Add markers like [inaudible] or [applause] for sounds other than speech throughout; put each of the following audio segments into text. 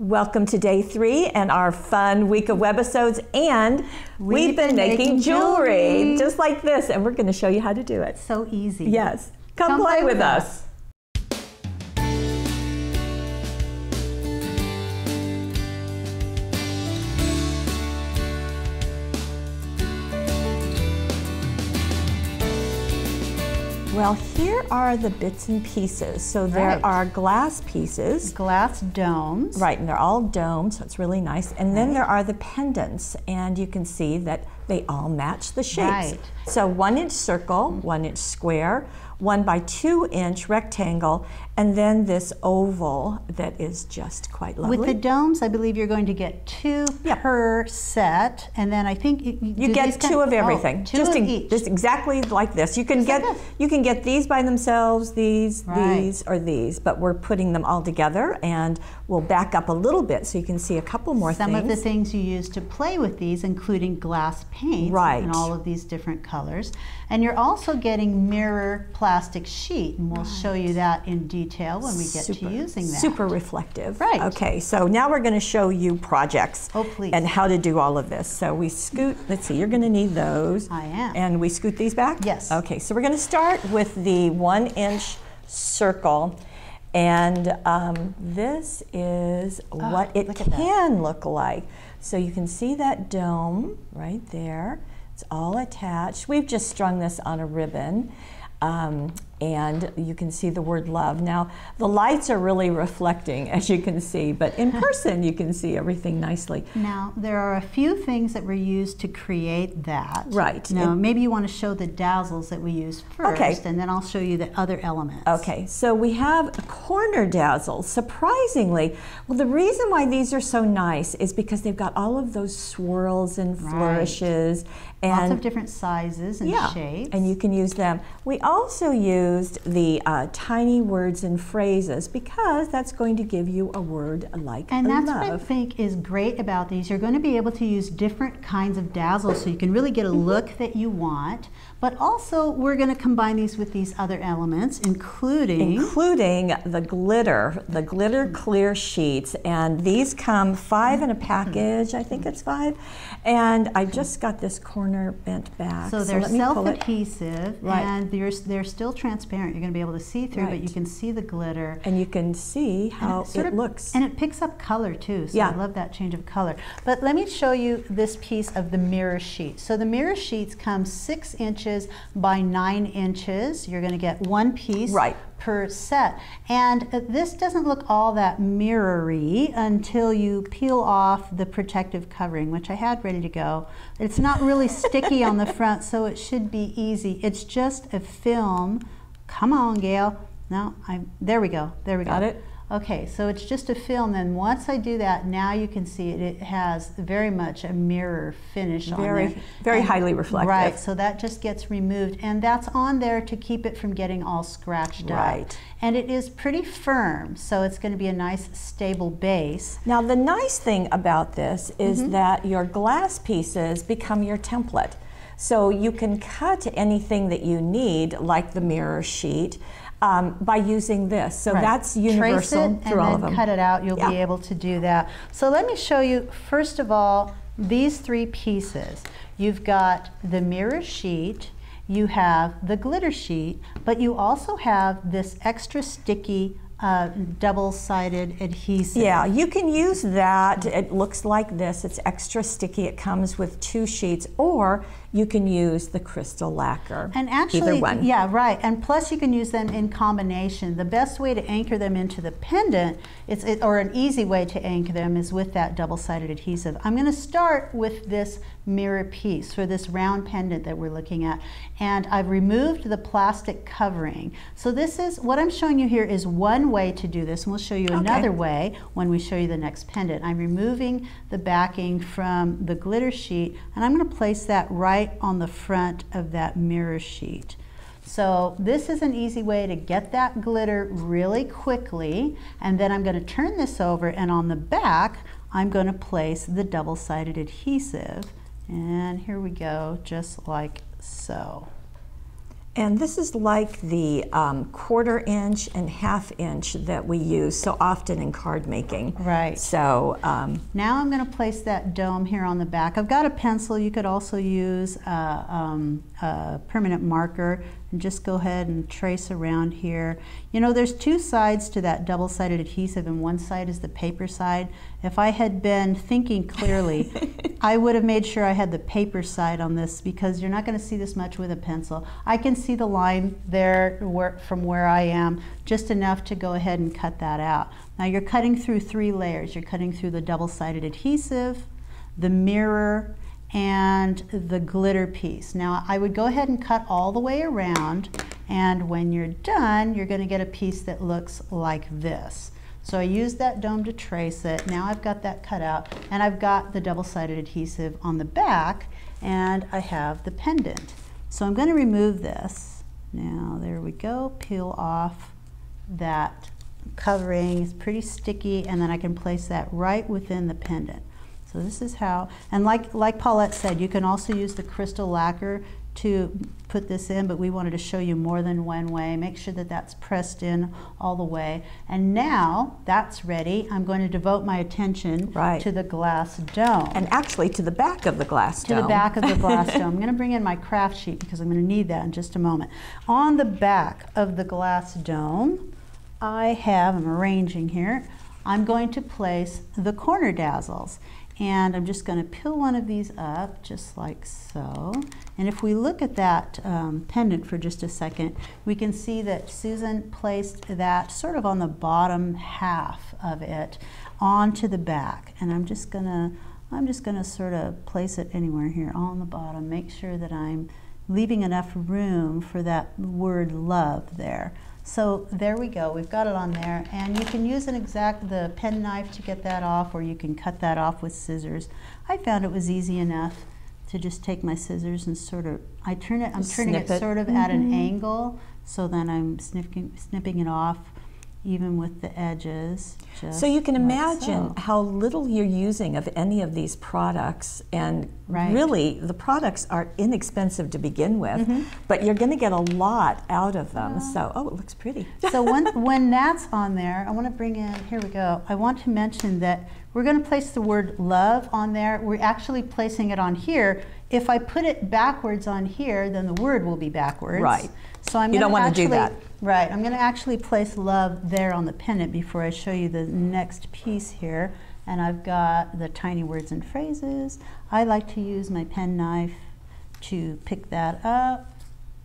Welcome to day three and our fun week of webisodes. And we've, we've been, been, making, making jewelry, jewelry, just like this, and we're going to show you how to do it. So easy. Yes. Come, Come play, play, with, us. us. Well, here are the bits and pieces. So there right. are glass pieces. Glass domes. Right, and they're all domed, so it's really nice. And then there are the pendants, and you can see that they all match the shapes. Right. So one inch circle, one inch square, one by two inch rectangle, and then this oval that is just quite lovely. With the domes, I believe you're going to get two yep. per set, and then I think you, you get two of oh, everything. Oh, two just of each. Just exactly like this. You can get you can get these by themselves, these, right. these, or these, but we're putting them all together, and we'll back up a little bit so you can see a couple more things. Some things. of the things you use to play with these, including glass paint, right. and all of these different colors, and you're also getting mirror plastic sheet, and we'll right. show you that in detail when we get super, to using that. Super reflective. Right. Okay, so now we're going to show you projects. Oh, please. And how to do all of this. So we scoot, let's see, you're going to need those. I am. And we scoot these back? Yes. Okay, so we're going to start with the one inch circle. And um, this is oh, what it can look like. So you can see that dome right there. It's all attached. We've just strung this on a ribbon. Um, and you can see the word love. Now, the lights are really reflecting, as you can see, but in [laughs] person you can see everything nicely. Now, there are a few things that were used to create that. Right. Now, maybe you want to show the dazzles that we used first, okay. and then I'll show you the other elements. Okay, so we have a corner dazzle. Surprisingly, well, the reason why these are so nice is because they've got all of those swirls and flourishes. Right. And Lots of different sizes and yeah, shapes. And you can use them. We also used the uh, tiny words and phrases because that's going to give you a word like And that's love. what I think is great about these. You're going to be able to use different kinds of dazzle so you can really get a mm-hmm. look that you want. But also, we're going to combine these with these other elements, including... Including the glitter, the glitter clear sheets. And these come five in a package, I think it's five. And I just got this corner bent back. So they're so self-adhesive, right. and they're, they're still transparent. You're going to be able to see through, right. but you can see the glitter. And you can see how it, it of, looks. And it picks up color, too. So yeah. I love that change of color. But let me show you this piece of the mirror sheet. So the mirror sheets come six inches inches by nine inches. You're going to get one piece right. per set. And this doesn't look all that mirrory until you peel off the protective covering, which I had ready to go. It's not really sticky on the [laughs] front, so it should be easy. It's just a film. Come on, Gail. No, I, there we go. There we go. Got it? Okay, so it's just a film. Then once I do that, now you can see it. It has very much a mirror finish very, on there. Very and, highly reflective. Right, so that just gets removed. And that's on there to keep it from getting all scratched right. up. And it is pretty firm, so it's going to be a nice stable base. Now the nice thing about this is mm -hmm. that your glass pieces become your template. So you can cut anything that you need, like the mirror sheet, um, by using this. So right. that's universal Trace it through all of them. and cut it out. You'll yeah. be able to do that. So let me show you, first of all, these three pieces. You've got the mirror sheet, you have the glitter sheet, but you also have this extra sticky uh, double-sided adhesive. Yeah, you can use that. It looks like this. It's extra sticky. It comes with two sheets, or you can use the crystal lacquer. And actually, yeah, right. And plus, you can use them in combination. The best way to anchor them into the pendant, it's, it, or an easy way to anchor them, is with that double-sided adhesive. I'm going to start with this mirror piece for this round pendant that we're looking at. And I've removed the plastic covering. So this is, what I'm showing you here is one way to do this, and we'll show you okay. another way when we show you the next pendant. I'm removing the backing from the glitter sheet, and I'm going to place that right on the front of that mirror sheet. So this is an easy way to get that glitter really quickly. And then I'm going to turn this over and on the back, I'm going to place the double-sided adhesive. And here we go, just like so. And this is like the um, quarter inch and half inch that we use so often in card making. Right. So um, now I'm going to place that dome here on the back. I've got a pencil. You could also use a, um, a permanent marker and just go ahead and trace around here. You know, there's two sides to that double-sided adhesive and one side is the paper side. If I had been thinking clearly, [laughs] I would have made sure I had the paper side on this because you're not going to see this much with a pencil. I can see the line there where, from where I am, just enough to go ahead and cut that out. Now you're cutting through three layers. You're cutting through the double-sided adhesive, the mirror, and the glitter piece. Now I would go ahead and cut all the way around and when you're done you're going to get a piece that looks like this. So I used that dome to trace it. Now I've got that cut out and I've got the double-sided adhesive on the back and I have the pendant. So I'm going to remove this. Now there we go, peel off that covering. It's pretty sticky and then I can place that right within the pendant. So this is how, and like, like Paulette said, you can also use the crystal lacquer to put this in, but we wanted to show you more than one way. Make sure that that's pressed in all the way. And now that's ready. I'm going to devote my attention right. to the glass dome. And actually to the back of the glass to dome. To the back of the glass [laughs] dome. I'm going to bring in my craft sheet because I'm going to need that in just a moment. On the back of the glass dome, I have, I'm arranging here, I'm going to place the corner dazzles. And I'm just going to peel one of these up, just like so. And if we look at that um, pendant for just a second, we can see that Susan placed that sort of on the bottom half of it onto the back. And I'm just going to I'm just going to sort of place it anywhere here on the bottom. Make sure that I'm leaving enough room for that word love there. So there we go, we've got it on there and you can use an exact, the pen knife to get that off or you can cut that off with scissors. I found it was easy enough to just take my scissors and sort of, I turn it, I'm turning it, it, sort of mm -hmm. at an mm-hmm. angle so then I'm snipping, snipping it off even with the edges. so you can imagine so. how little you're using of any of these products, and right. really the products are inexpensive to begin with, mm -hmm. but you're going to get a lot out of them. Yeah. So, oh, it looks pretty. [laughs] so when, when that's on there, I want to bring in, here we go, I want to mention that we're going to place the word love on there. We're actually placing it on here. If I put it backwards on here, then the word will be backwards. Right. So I'm you don't want to do that. Right. I'm going to actually place love there on the pendant before I show you the next piece here. And I've got the tiny words and phrases. I like to use my pen knife to pick that up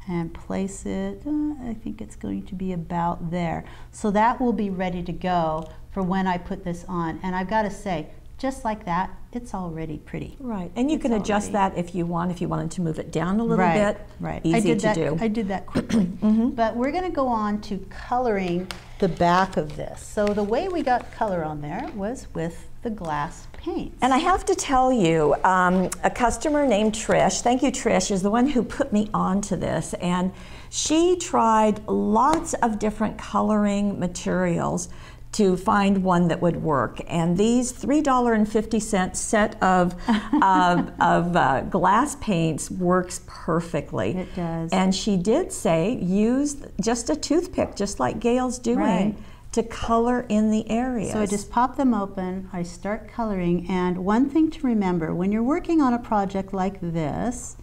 and place it. Uh, I think it's going to be about there. So that will be ready to go for when I put this on. And I've got to say, just like that, it's already pretty. Right, and you it's can adjust already... that if you want, if you wanted to move it down a little right, bit. Right, easy I did to that, do. [coughs] I did that quickly. [clears throat] mm -hmm. But we're going to go on to coloring the back of this. So the way we got color on there was with the glass paints. And I have to tell you, um, a customer named Trish, thank you Trish, is the one who put me onto this. And she tried lots of different coloring materials to find one that would work. And these $3.50 set of, [laughs] of, of uh, glass paints works perfectly. It does. And she did say use just a toothpick, just like Gail's doing. Right. To color in the areas. So I just pop them open, I start coloring, and one thing to remember when you're working on a project like this,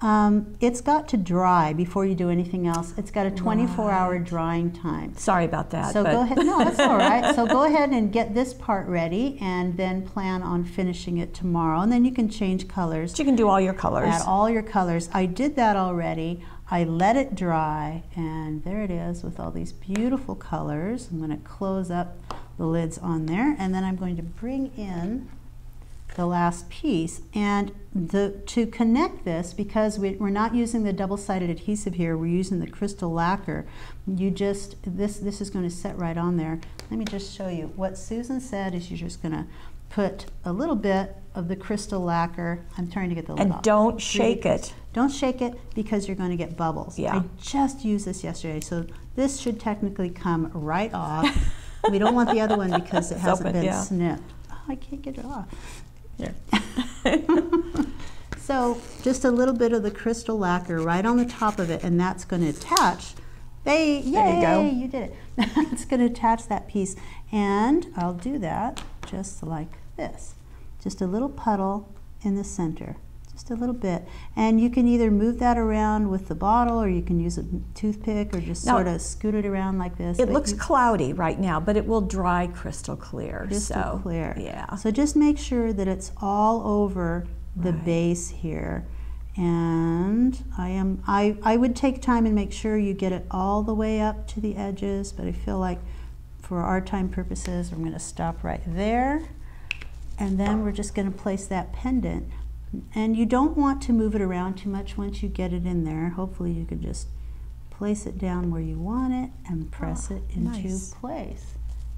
um, it's got to dry before you do anything else. It's got a 24 right. hour drying time. Sorry about that. So go ahead. No, that's all right. So go [laughs] ahead and get this part ready and then plan on finishing it tomorrow. And then you can change colors. But you can do all your colors. Add all your colors. I did that already. I let it dry and there it is with all these beautiful colors. I'm going to close up the lids on there and then I'm going to bring in the last piece. And the, to connect this, because we, are not using the double-sided adhesive here, we're using the crystal lacquer, you just, this, this is going to set right on there. Let me just show you. What Susan said is you're just going to put a little bit of the crystal lacquer. I'm trying to get the And off. don't shake it. Don't shake it because you're going to get bubbles. Yeah. I just used this yesterday, so this should technically come right off. [laughs] we don't want the other one because it hasn't open, been yeah. snipped. Oh, I can't get it off. Here. [laughs] So just a little bit of the crystal lacquer right on the top of it, and that's going to attach. Yay, there you, go. you did it. it's going to attach that piece. And I'll do that just like this. Just a little puddle in the center just a little bit. And you can either move that around with the bottle or you can use a toothpick or just now, sort of scoot it around like this. It looks you, cloudy right now, but it will dry crystal clear. Crystal so, clear. Yeah. So just make sure that it's all over the right. base here. And I am I, I would take time and make sure you get it all the way up to the edges, but I feel like for our time purposes, I'm going to stop right there. And then we're just going to place that pendant and you don't want to move it around too much once you get it in there. Hopefully you can just place it down where you want it and press oh, it into nice. place.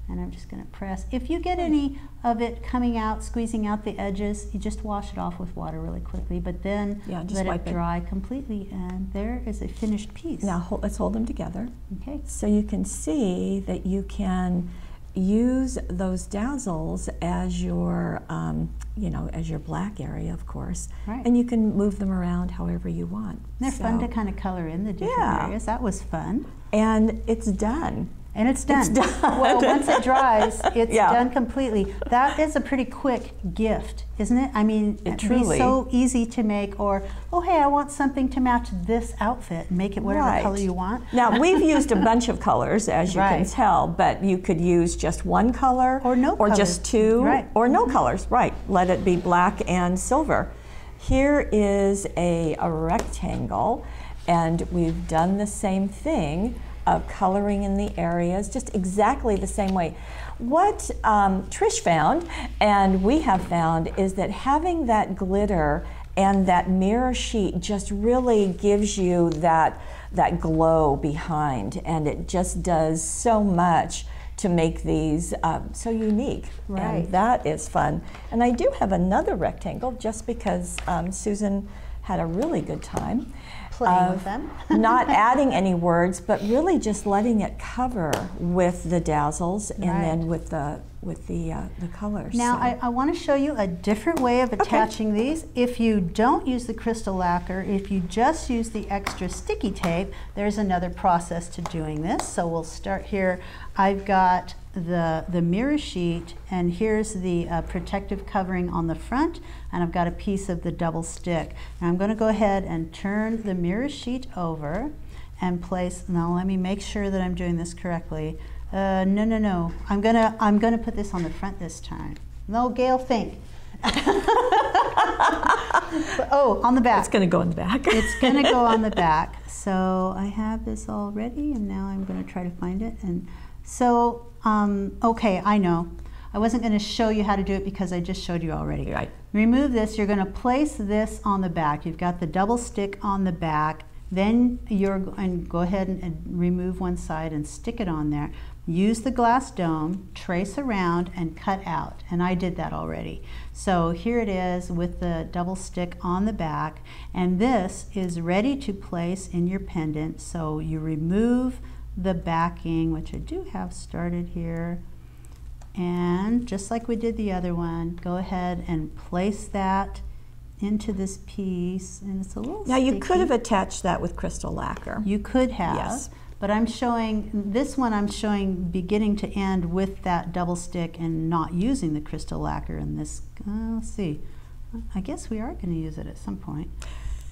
And I'm just going to press. If you get any of it coming out, squeezing out the edges, you just wash it off with water really quickly. But then yeah, let it dry it. completely, and there is a finished piece. Now hold, let's hold them together. Okay. So you can see that you can use those dazzles as your, um, you know, as your black area, of course, right. and you can move them around however you want. They're so, fun to kind of color in the different yeah. areas. That was fun. And it's done. And it's done. It's done. well, once it [laughs] dries, it's yeah. done completely. That is a pretty quick gift, isn't it? I mean, it truly. so easy to make. Or, oh, hey, I want something to match this outfit. Make it whatever right. color you want. Now, [laughs] we've used a bunch of colors, as you right. can tell, but you could use just one color, or no, or colors. just two, right. or no mm-hmm. colors. Right. Let it be black and silver. Here is a, a rectangle, and we've done the same thing of coloring in the areas, just exactly the same way. What um, Trish found, and we have found, is that having that glitter and that mirror sheet just really gives you that that glow behind, and it just does so much to make these um, so unique. Right. And that is fun. And I do have another rectangle just because um, Susan had a really good time playing with them. [laughs] not [laughs] adding any words, but really just letting it cover with the dazzles and right. then with the with the uh, the colors. Now so. I, I want to show you a different way of attaching okay. these. If you don't use the crystal lacquer, if you just use the extra sticky tape, there's another process to doing this. So we'll start here. I've got the, the mirror sheet and here's the uh, protective covering on the front and I've got a piece of the double stick. Now I'm going to go ahead and turn the mirror sheet over and place, now let me make sure that I'm doing this correctly. Uh, no, no, no, I'm going to I'm gonna put this on the front this time. No, Gail, think. [laughs] oh, on the back. It's going to [laughs] go on the back. it's going to go on the back. So I have this all ready and now I'm going to try to find it. And so um, okay, I know. I wasn't going to show you how to do it because I just showed you already. Right. Remove this. You're going to place this on the back. You've got the double stick on the back. Then you're going to go ahead and, and remove one side and stick it on there. Use the glass dome, trace around, and cut out. And I did that already. So here it is with the double stick on the back. And this is ready to place in your pendant. So you remove the backing, which I do have started here. And just like we did the other one, go ahead and place that into this piece. And it's a little Now sticky. you could have attached that with crystal lacquer. You could have. Yes. But I'm showing, this one I'm showing beginning to end with that double stick and not using the crystal lacquer in this. Uh, let's see. I guess we are going to use it at some point.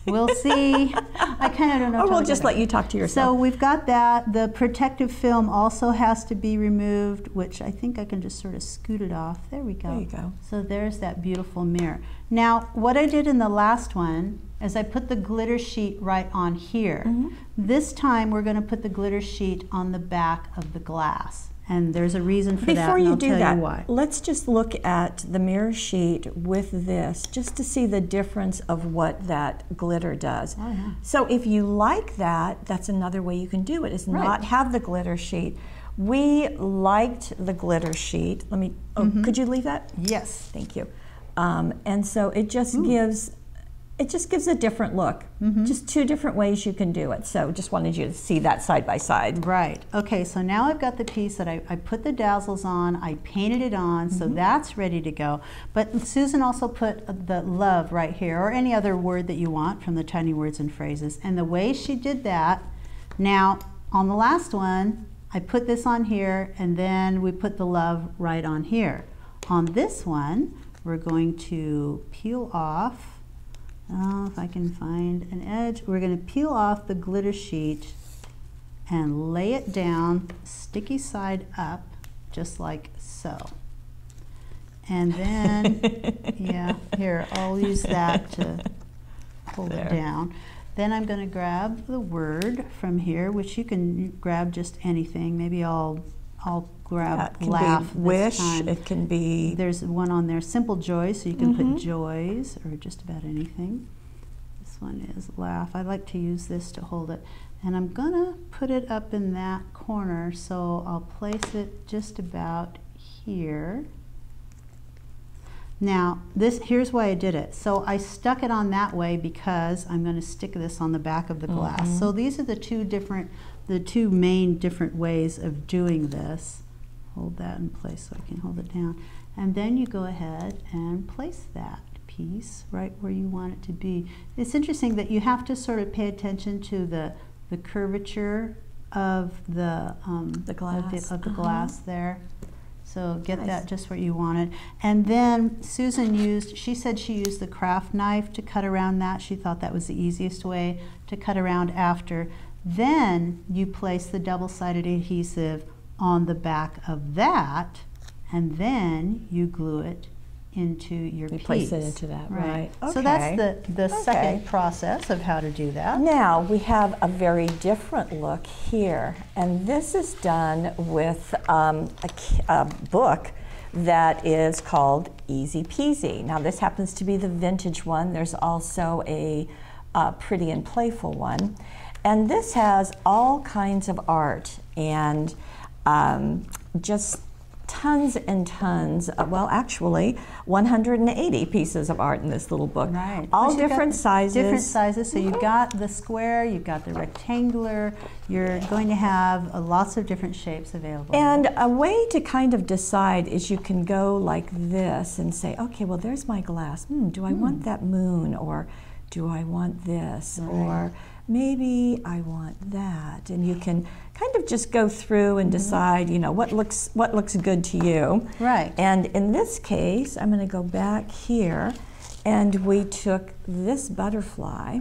We'll see. I kind of don't know. Or we'll just let you talk to yourself. So we've got that. The protective film also has to be removed, which I think I can just sort of scoot it off. There we go. There you go. So there's that beautiful mirror. Now, what I did in the last one is I put the glitter sheet right on here. Mm -hmm. This time we're going to put the glitter sheet on the back of the glass. And there's a reason for Before that. Before you do that, you let's just look at the mirror sheet with this, just to see the difference of what that glitter does. Oh, yeah. So if you like that, that's another way you can do it. Is right. not have the glitter sheet. We liked the glitter sheet. Let me. Oh, mm -hmm. could you leave that? Yes. Thank you. Um, and so it just Ooh. gives it just gives a different look. Mm-hmm. Just two different ways you can do it. So just wanted you to see that side by side. Right. Okay, so now I've got the piece that I, I put the dazzles on, I painted it on, mm-hmm. so that's ready to go. But Susan also put the love right here, or any other word that you want from the tiny words and phrases. And the way she did that, now on the last one, I put this on here, and then we put the love right on here. On this one, we're going to peel off Oh, if I can find an edge, we're going to peel off the glitter sheet and lay it down sticky side up, just like so. And then, [laughs] yeah, here, I'll use that to hold there. it down. Then I'm going to grab the word from here, which you can grab just anything. Maybe I'll I'll grab yeah, laugh. wish. Time. It can be. There's one on there, simple joys, so you can mm-hmm. put joys or just about anything. This one is laugh. I like to use this to hold it. And I'm gonna put it up in that corner, so I'll place it just about here. Now, this here's why I did it. So I stuck it on that way because I'm going to stick this on the back of the glass. Mm -hmm. So these are the two different the two main different ways of doing this. Hold that in place so I can hold it down. And then you go ahead and place that piece right where you want it to be. It's interesting that you have to sort of pay attention to the, the curvature of the, um, the glass, of the, of the uh -huh. glass there. So get nice. that just where you want it. And then Susan used, she said she used the craft knife to cut around that. She thought that was the easiest way to cut around after. Then you place the double-sided adhesive on the back of that, and then you glue it into your you piece. place it into that, right. right. Okay. So that's the, the okay. second process of how to do that. Now we have a very different look here, and this is done with um, a, a book that is called Easy Peasy. Now this happens to be the vintage one. There's also a uh, pretty and playful one. And this has all kinds of art and um, just tons and tons, of, well, actually, 180 pieces of art in this little book. Right. All different sizes. Different sizes. So you've got the square, you've got the rectangular, you're going to have uh, lots of different shapes available. And a way to kind of decide is you can go like this and say, okay, well, there's my glass. Hmm, do I hmm. want that moon? Or do I want this? Right. Or maybe I want that. And you can kind of just go through and mm-hmm. decide, you know, what looks what looks good to you. Right. And in this case, I'm going to go back here, and we took this butterfly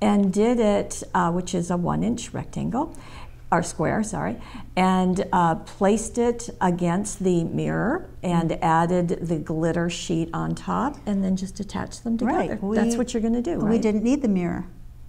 and did it, uh, which is a one-inch rectangle, or square, sorry, and uh, placed it against the mirror and mm-hmm. added the glitter sheet on top, and then just attached them together. Right. We, That's what you're going to do, right? We didn't need the mirror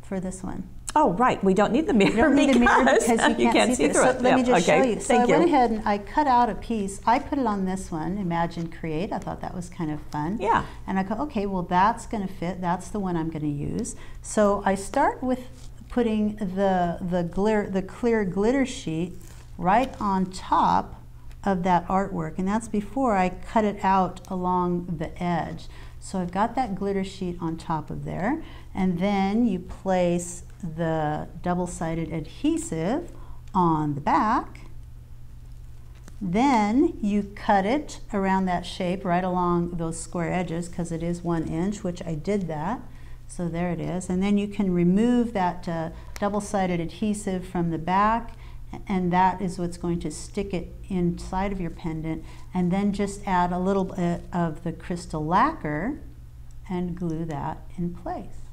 for this one. Oh, right. We don't need the mirror. You don't need the mirror because [laughs] you can't, you can't see, see, through it. So let me just okay. show you. So Thank I went you. ahead and I cut out a piece. I put it on this one, Imagine Create. I thought that was kind of fun. Yeah. And I go, okay, well that's going to fit. That's the one I'm going to use. So I start with putting the the glitter, the clear glitter sheet right on top of that artwork, and that's before I cut it out along the edge. So I've got that glitter sheet on top of there, and then you place the double-sided adhesive on the back. Then you cut it around that shape right along those square edges because it is one inch, which I did that. So there it is. And then you can remove that uh, double-sided adhesive from the back and that is what's going to stick it inside of your pendant and then just add a little bit of the crystal lacquer and glue that in place.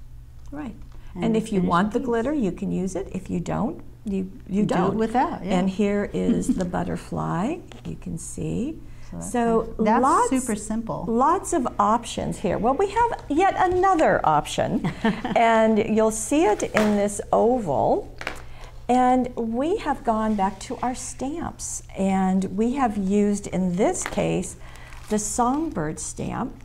Right. And, and if you want the glitter, you can use it. If you don't, you, you do don't. it without, yeah. And here [laughs] is the butterfly, you can see. So, so that's lots, super simple. Lots of options here. Well, we have yet another option, [laughs] and you'll see it in this oval. And we have gone back to our stamps, and we have used, in this case, the songbird stamp.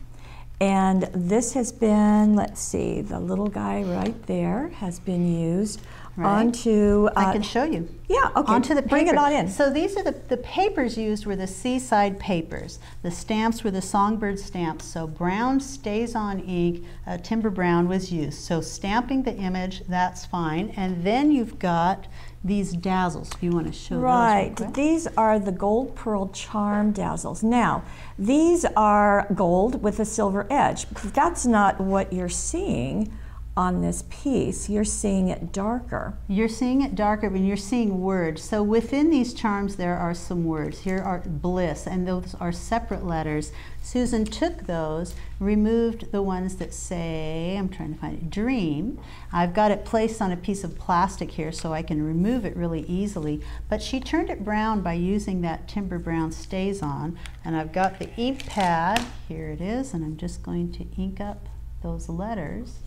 And this has been, let's see, the little guy right there has been used right. onto. Uh, I can show you. Yeah, okay. Onto the paper. Bring it on in. So these are the, the papers used were the seaside papers. The stamps were the songbird stamps. So brown StazOn ink, uh, timber brown was used. So stamping the image, that's fine. And then you've got these dazzles. If you want to show right. those? Right. These are the gold pearl charm dazzles. Now, these are gold with a silver edge. That's not what you're seeing on this piece, you're seeing it darker. You're seeing it darker and you're seeing words. So within these charms there are some words. Here are bliss and those are separate letters. Susan took those, removed the ones that say, I'm trying to find it, dream. I've got it placed on a piece of plastic here so I can remove it really easily. But she turned it brown by using that timber brown StazOn. And I've got the ink pad, here it is, and I'm just going to ink up those letters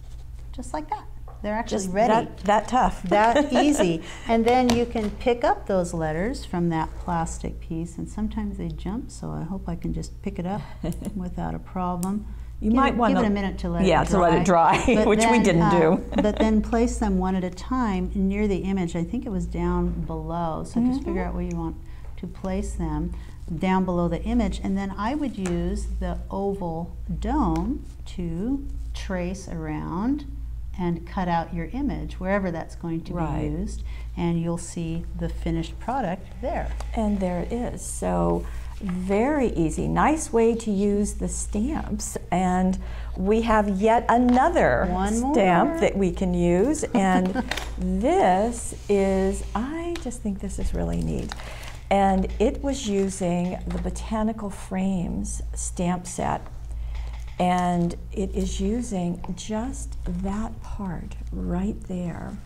just like that. They're actually just ready. That, that tough. [laughs] that [laughs] easy. And then you can pick up those letters from that plastic piece, and sometimes they jump, so I hope I can just pick it up [laughs] without a problem. You give might it, want give it a minute to let yeah, it dry. to let it dry, which then, we didn't uh, do. but then place them one at a time near the image. I think it was down below, so mm -hmm. just figure Mm-hmm. out where you want to place them down below the image. And then I would use the oval dome to trace around and cut out your image wherever that's going to right. be used and you'll see the finished product there. And there it is. So very easy. Nice way to use the stamps. And we have yet another One stamp more. that we can use. [laughs] And this is, I just think this is really neat. And it was using the Botanical Frames stamp set and it is using just that part right there.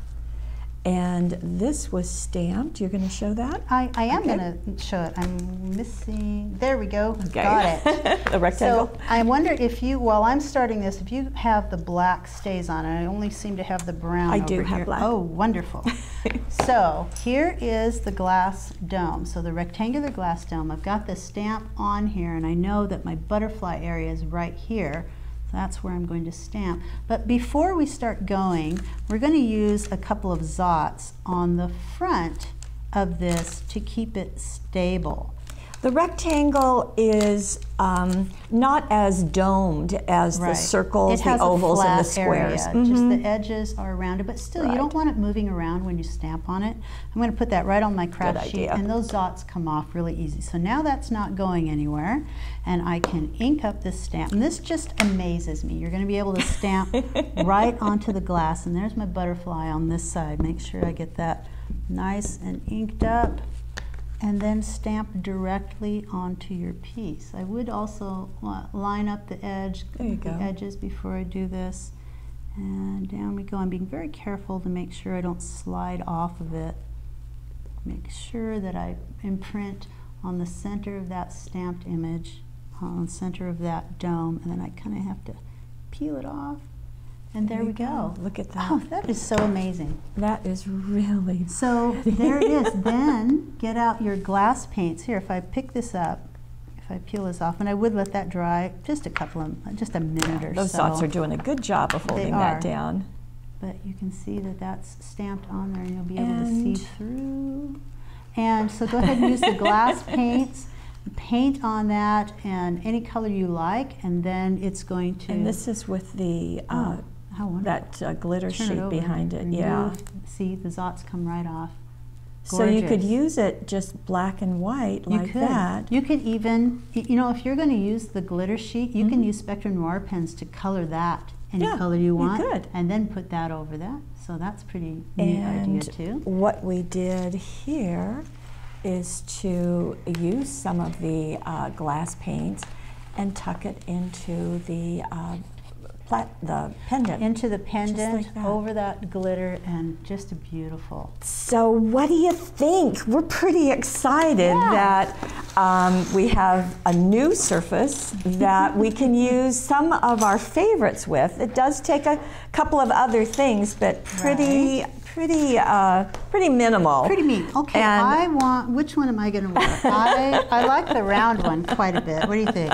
And this was stamped. You're going to show that? I, I am Okay. going to show it. I'm missing. There we go. Okay. Got it. [laughs] the rectangle. So I wonder if you, while I'm starting this, if you have the black StazOn, I only seem to have the brown. I do have here. black. Oh, wonderful. [laughs] so here is the glass dome. So the rectangular glass dome. I've got the stamp on here, and I know that my butterfly area is right here. That's where I'm going to stamp. But before we start going, we're going to use a couple of zots on the front of this to keep it stable. The rectangle is um, not as domed as Right. the circles, the ovals, and the squares. Area. Just Mhm. the edges are rounded, but still, you don't want it moving around when you stamp on it. I'm going to put that right on my craft Good sheet, idea. and those dots come off really easy. So now that's not going anywhere, and I can ink up this stamp. And this just amazes me. You're going to be able to stamp [laughs] right onto the glass, and there's my butterfly on this side. Make sure I get that nice and inked up and then stamp directly onto your piece. I would also line up the edge, the go. edges before I do this. And down we go. I'm being very careful to make sure I don't slide off of it. Make sure that I imprint on the center of that stamped image, on the center of that dome, and then I kind of have to peel it off. And there, There we go. go. Look at that. Oh, that is so amazing. That is really [laughs] So there it is. then get out your glass paints. Here, if I pick this up, if I peel this off, and I would let that dry just a couple of, just a minute or Those so. Those dots are doing a good job of holding that down. But you can see that that's stamped on there, and you'll be able to see through. And so go ahead and use the glass [laughs] paints. Paint on that and any color you like, and then it's going to. And this is with the uh, oh. That uh, glitter Turn sheet over. behind it. Yeah. See, the zots come right off. So you could use it just black and white You like could. that. You could even, you know, if you're going to use the glitter sheet, you can Mhm. use Spectrum Noir pens to color that any Yeah, color you you want, could. and then put that over that. So that's pretty neat And idea too. what we did here is to use some of the uh, glass paints and tuck it into the uh, plat- the pendant. Into the pendant, that. over that glitter, and just a beautiful. So, what do you think? We're pretty excited Yeah. that um, we have a new surface [laughs] that we can use some of our favorites with. It does take a couple of other things, but pretty, pretty, uh, pretty minimal. Pretty neat. Okay, And- I want, which one am I going to wear? I, I like the round one quite a bit. What do you think?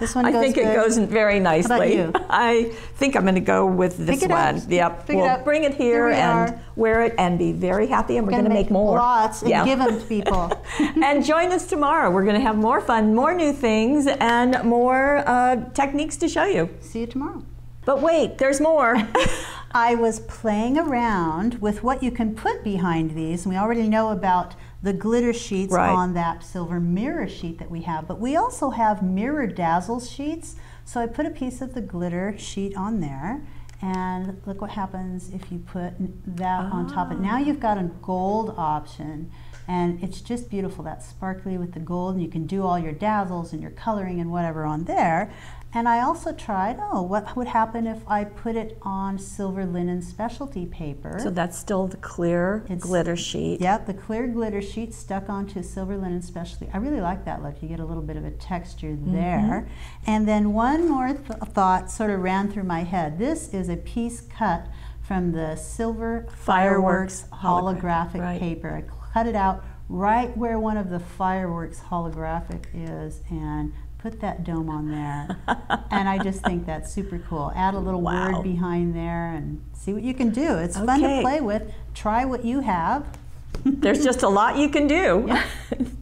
This one I think it goes very nicely. About you? I think I'm going to go with this Pick it up. one. Yep. Pick we'll up. bring it Here here, and are. wear it and be very happy. And we're Gonna going to make, more. lots and Yeah. give them to people. [laughs] and join us tomorrow. We're going to have more fun, more new things, and more uh, techniques to show you. See you tomorrow. But wait, there's more. [laughs] I was playing around with what you can put behind these, and we already know about the glitter sheets Right. on that silver mirror sheet that we have, but we also have mirror dazzle sheets. So I put a piece of the glitter sheet on there, and look what happens if you put that on top of it. Now ah. you've got a gold option, and it's just beautiful. that sparkly with the gold, and you can do all your dazzles and your coloring and whatever on there. And I also tried, oh, what would happen if I put it on silver linen specialty paper? so that's still the clear It's- glitter sheet. Yep, the clear glitter sheet stuck onto silver linen specialty. I really like that look. You get a little bit of a texture Mm-hmm. there. And then one more th- thought sort of ran through my head. This is a piece cut from the silver Fireworks fireworks hologra- holographic right. paper. Cut it out right where one of the fireworks holographic is and put that dome on there. [laughs] and I just think that's super cool. Add a little Wow. word behind there and see what you can do. It's fun to play with. Try what you have. There's just a lot you can do. [laughs]